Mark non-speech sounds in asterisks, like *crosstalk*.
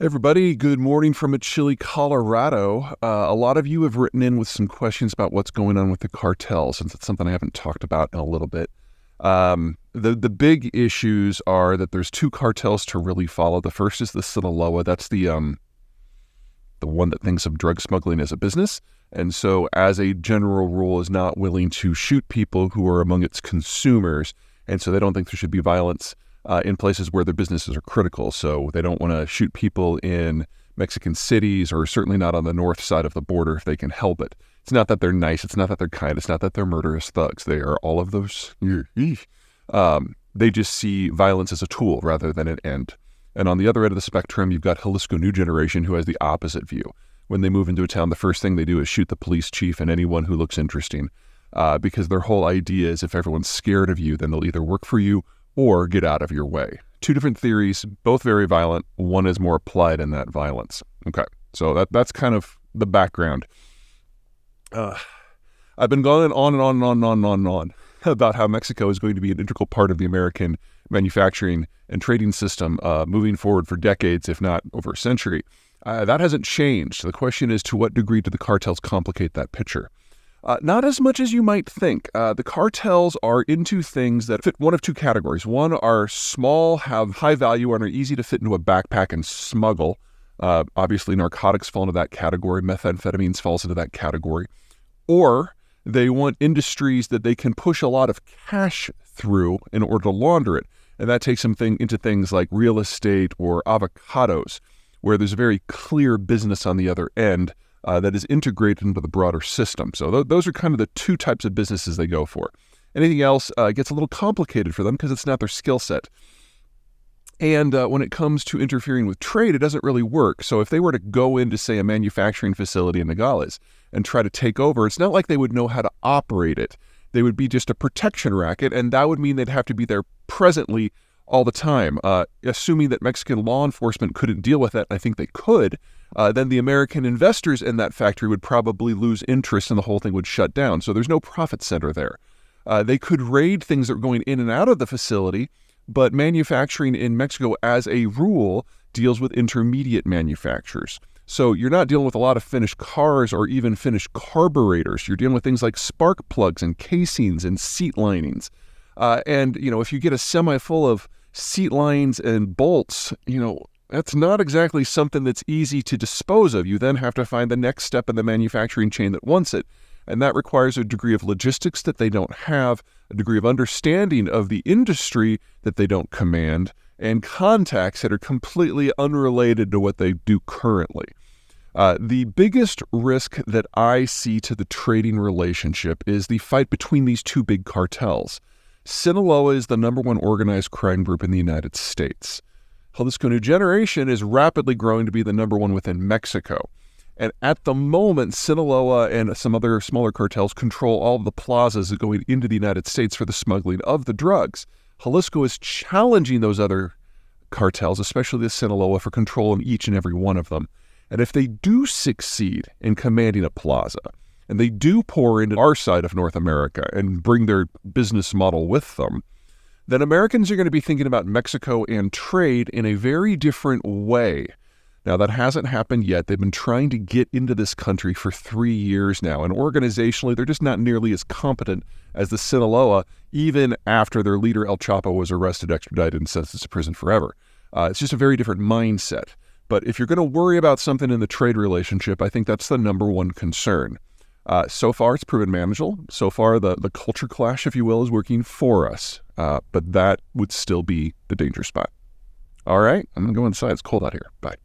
Everybody, good morning from a chilly Colorado. Uh, a lot of you have written in with some questions about what's going on with the cartel, since it's something I haven't talked about in a little bit. Um, the the big issues are that there's two cartels to really follow. The first is the Sinaloa. That's the um, the one that thinks of drug smuggling as a business, and so as a general rule, is not willing to shoot people who are among its consumers, and so they don't think there should be violence uh, in places where their businesses are critical. So they don't want to shoot people in Mexican cities or certainly not on the north side of the border if they can help it. It's not that they're nice. It's not that they're kind. It's not that they're murderous thugs. They are all of those. *laughs* Um, they just see violence as a tool rather than an end. And on the other end of the spectrum, you've got Jalisco New Generation who has the opposite view. When they move into a town, the first thing they do is shoot the police chief and anyone who looks interesting. Uh, because their whole idea is if everyone's scared of you, then they'll either work for you or get out of your way. Two different theories, both very violent. One is more applied in that violence. Okay, so that that's kind of the background. Uh, I've been going on and on and on and on and on, and on about how Mexico is going to be an integral part of the American manufacturing and trading system uh, moving forward for decades, if not over a century. Uh, that hasn't changed. The question is to what degree do the cartels complicate that picture? Uh, not as much as you might think. Uh, the cartels are into things that fit one of two categories. One are small, have high value, and are easy to fit into a backpack and smuggle. Uh, obviously, narcotics fall into that category. Methamphetamines falls into that category. Or they want industries that they can push a lot of cash through in order to launder it. And that takes them thing, into things like real estate or avocados, where there's a very clear business on the other end uh, that is integrated into the broader system. So th- those are kind of the two types of businesses they go for. Anything else uh, gets a little complicated for them because it's not their skill set. And uh, when it comes to interfering with trade, it doesn't really work. So if they were to go into, say, a manufacturing facility in Nogales and try to take over, it's not like they would know how to operate it. They would be just a protection racket, and that would mean they'd have to be there presently all the time. Uh, assuming that Mexican law enforcement couldn't deal with that, I think they could, uh, then the American investors in that factory would probably lose interest and the whole thing would shut down. So there's no profit center there. Uh, they could raid things that are going in and out of the facility, but manufacturing in Mexico, as a rule, deals with intermediate manufacturers. So you're not dealing with a lot of finished cars or even finished carburetors. You're dealing with things like spark plugs and casings and seat linings. Uh, and you know, if you get a semi full of seat lines and bolts, you know, that's not exactly something that's easy to dispose of. You then have to find the next step in the manufacturing chain that wants it. And that requires a degree of logistics that they don't have, a degree of understanding of the industry that they don't command, and contacts that are completely unrelated to what they do currently. Uh, the biggest risk that I see to the trading relationship is the fight between these two big cartels. Sinaloa is the number one organized crime group in the United States. Jalisco New Generation is rapidly growing to be the number one within Mexico. And at the moment, Sinaloa and some other smaller cartels control all of the plazas going into the United States for the smuggling of the drugs. Jalisco is challenging those other cartels, especially the Sinaloa, for control in each and every one of them. And if they do succeed in commanding a plaza, and they do pour into our side of North America and bring their business model with them, then Americans are going to be thinking about Mexico and trade in a very different way. Now, that hasn't happened yet. They've been trying to get into this country for three years now, and organizationally, they're just not nearly as competent as the Sinaloa, even after their leader, El Chapo, was arrested, extradited, and sentenced to prison forever. Uh, it's just a very different mindset. But if you're going to worry about something in the trade relationship, I think that's the number one concern. Uh, so far, it's proven manageable. So far, the, the culture clash, if you will, is working for us. Uh, but that would still be the danger spot. All right, I'm going to go inside. It's cold out here. Bye.